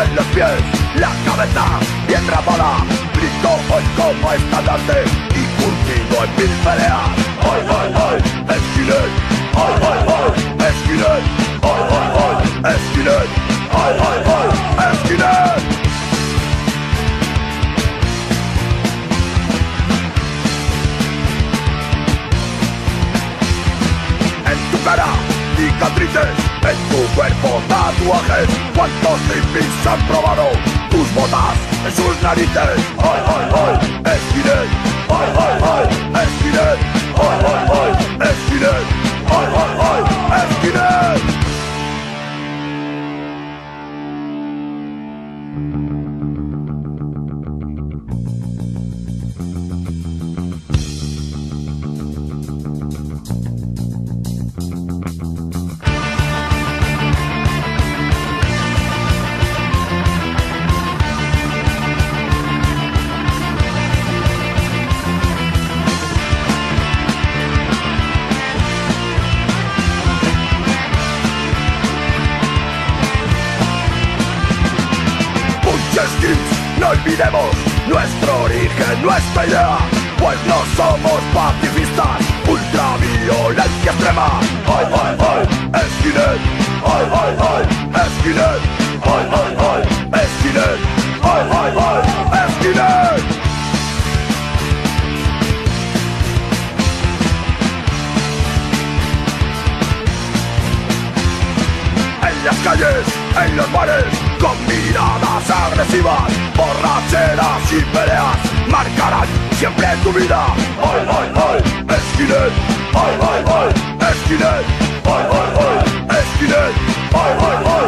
en los pies, la cabeza bien rapada. Grito hoy como estandarte y curtido en mil peleas. Hoy, hoy, hoy, esquilet, hoy, hoy, hoy, esquilet, hoy, hoy, cicatrices, en tu cuerpo tatuajes. ¿Cuántos hippies han probado tus botas en sus narices? Hoy, hoy, hoy, esquinet, hoy, hoy, hoy, esquinet, hoy, hoy, hoy, esquinet, olvidemos nuestro origen, nuestra idea. Pues no somos pacifistas, ultraviolencia extrema. Hoy, hoy, hoy, esquinet, hoy, hoy, hoy, esquinet Hoy, hoy, hoy, esquinet, hoy, hoy, hoy, en las calles, en los bares, con miradas agresivas, borracheras y peleas, marcarán siempre tu vida. Hoy, hoy, hoy, esquinet, hoy, hoy, hoy, esquinet, hoy, hoy, hoy, esquinet, hoy, hoy, hoy.